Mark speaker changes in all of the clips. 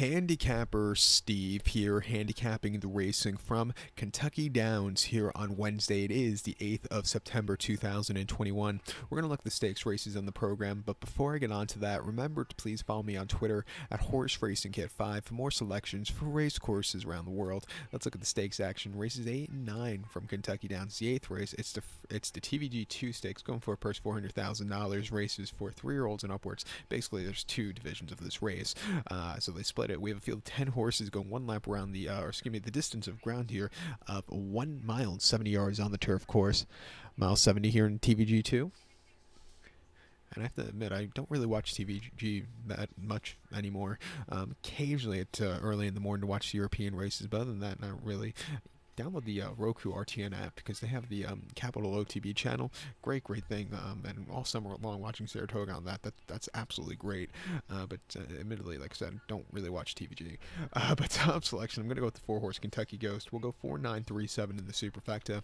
Speaker 1: handicapper Steve here, handicapping the racing from Kentucky Downs here on Wednesday. It is the 8th of September 2021. We're going to look at the stakes races on the program, but before I get on to that, remember to please follow me on Twitter at Horse Racing Kid 5 for more selections for race courses around the world. Let's look at the stakes action. Races 8 and 9 from Kentucky Downs. The 8th race, it's the it's the TVG 2 stakes going for a purse $400,000. Races for 3-year-olds and upwards. Basically, there's two divisions of this race. Uh, so they split it. We have a field of 10 horses going one lap around the, uh, or excuse me, the distance of ground here of 1 mile and 70 yards on the turf course. Mile 70 here in TVG2. And I have to admit, I don't really watch TVG that much anymore. Um, occasionally, it's uh, early in the morning to watch the European races, but other than that, not really download the uh, Roku RTN app because they have the um, Capital OTB channel. Great, great thing. Um, and all summer long watching Saratoga on that. that that's absolutely great. Uh, but uh, admittedly, like I said, don't really watch TVG. Uh, but top selection, I'm going to go with the four horse Kentucky Ghost. We'll go 4937 in the Superfecta.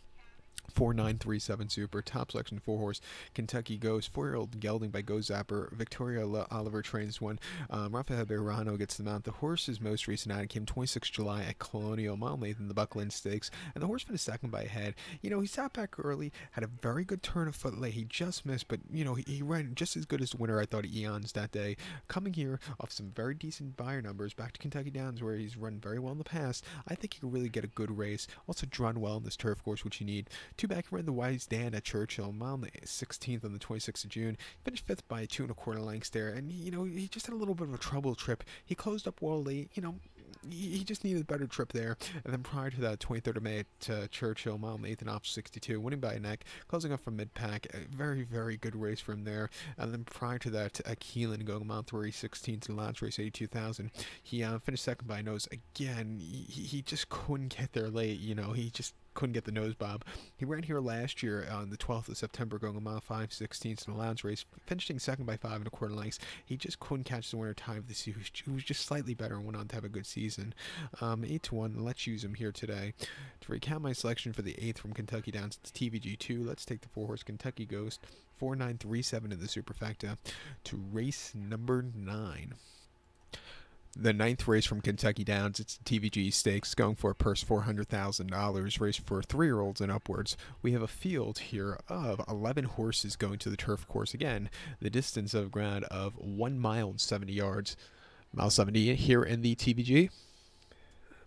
Speaker 1: 4937 Super, top selection, four horse, Kentucky Ghost, four year old gelding by Go Zapper, Victoria Le- Oliver trains one, um, Rafael Bejarano gets the mount. The horse's most recent ad came 26 July at Colonial Mile Nathan, the Buckland Stakes, and the horse finished second by a head. You know, he sat back early, had a very good turn of foot late. He just missed, but, you know, he, he ran just as good as the winner I thought at Eons that day. Coming here off some very decent Beyer numbers, back to Kentucky Downs where he's run very well in the past, I think he could really get a good race. Also, drawn well in this turf course, which you need. Two back ran the Wise Dan at Churchill, mile on the 16th on the 26th of June. Finished fifth by two and a quarter lengths there, and you know he just had a little bit of a trouble trip. He closed up well late, you know. He just needed a better trip there. And then prior to that, 23rd of May at uh, Churchill, mile 8th and off 62, winning by a neck, closing up from mid pack. A very, very good race from there. And then prior to that, at Keeneland going mile 3, 16th to the last race, 82,000. He uh, finished second by nose again. He, he just couldn't get there late, you know. He just couldn't get the nose bob. He ran here last year on the 12th of September, going a mile 5 16ths in a lounge race, finishing second by five and a quarter lengths. He just couldn't catch the winner time the season. He was just slightly better and went on to have a good season. Um, 8 to 1, let's use him here today. To recount my selection for the 8th from Kentucky Downs to TVG2, let's take the 4 horse Kentucky Ghost 4937 in the Superfecta to race number 9 the ninth race from Kentucky Downs. It's the TVG Stakes going for a purse $400,000, race for three year olds and upwards. We have a field here of 11 horses going to the turf course again, the distance of ground of 1 mile and 70 yards. Mile 70 here in the TVG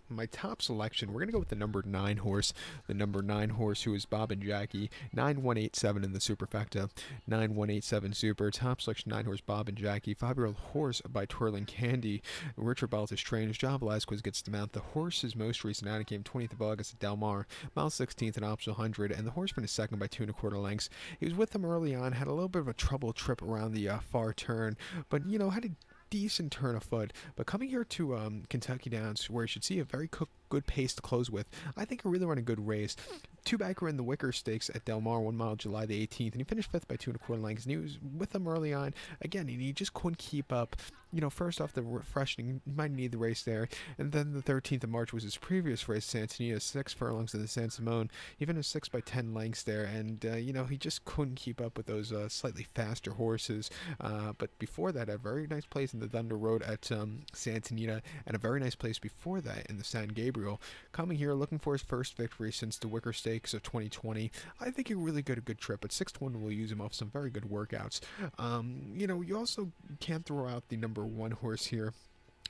Speaker 1: my top selection, we're going to go with the number 9 horse. The number 9 horse, who is Bob and Jackie. 9187 in the Superfecta. 9187 Super. Top selection 9 horse, Bob and Jackie. 5 year old horse by Twirling Candy. Richard Baltas trains. John Velazquez gets the mount. The horse's most recent outing came 20th of August at Del Mar. Mile 16th and optional 100. And the horse finished second by 2 and a quarter lengths. He was with them early on, had a little bit of a trouble trip around the uh, far turn, but, you know, had a decent turn of foot. But coming here to um, Kentucky Downs, where you should see a very good pace to close with, I think he really run a good race. Two backer in the Wickerr Stakes at Del Mar, one mile July the 18th, and he finished fifth by two and a quarter lengths. And he was with them early on. Again, and he just couldn't keep up. You know, first off, the refreshing, might need the race there. And then the 13th of March was his previous race, Santana, six furlongs in the San Simeon. even a six by 10 lengths there. And, uh, you know, he just couldn't keep up with those uh, slightly faster horses. Uh, but before that, a very nice place in the Thunder Road at um, Santa Anita, and a very nice place before that in the San Gabriel. Coming here, looking for his first victory since the Wickerr Stakes of 2020. I think he really got a good trip, but 6 to 1 will use him off some very good workouts. Um, you know, you also can't throw out the number one horse here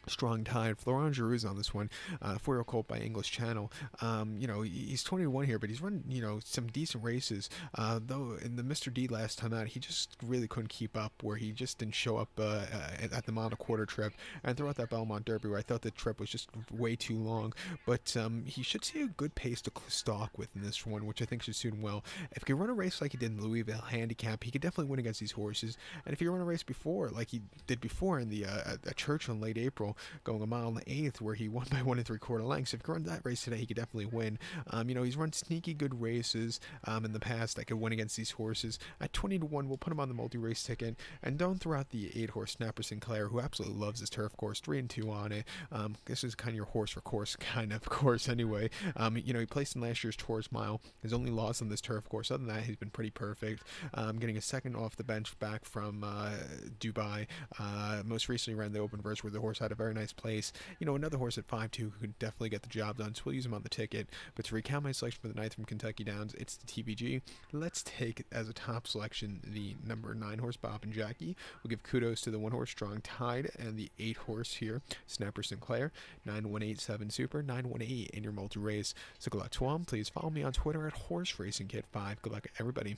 Speaker 1: strong tide. Florent Geroux on this one, uh, four-year colt by English Channel. Um, you know, he's 21 here, but he's run, you know, some decent races. Uh, though in the Mr. D last time out, he just really couldn't keep up, where he just didn't show up uh, at the mile quarter trip. And throughout that Belmont Derby, where I thought the trip was just way too long. But um, he should see a good pace to stalk with in this one, which I think should suit him well. If he can run a race like he did in Louisville Handicap, he could definitely win against these horses. And if he run a race before, like he did before in the uh, at in late April, going a mile in the eighth where he won by one and three quarter lengths. If he runs that race today, he could definitely win. Um, you know, he's run sneaky good races um, in the past that could win against these horses. At 20 to 1, we'll put him on the multi race ticket. And don't throw out the eight horse Snapper Sinclair, who absolutely loves this turf course. 3 and 2 on it. Um, this is kind of your horse for course kind of course anyway. Um, you know, he placed in last year's Tourist Mile. His only loss on this turf course. Other than that, he's been pretty perfect. Um, getting a second off the bench back from uh, Dubai. Uh, most recently ran the open verse where the horse had a very nice place. You know, another horse at 5 2 who could definitely get the job done, so we'll use him on the ticket. But to recount my selection for the ninth from Kentucky Downs, it's the TVG. Let's take as a top selection the number 9 horse Bob and Jackie. We'll give kudos to the 1 horse Strong Tide and the 8 horse here, Snapper Sinclair, 9187 Super, 918 in your multi race. So good luck to them. Please follow me on Twitter at Horse Racing Kid 5. Good luck, everybody.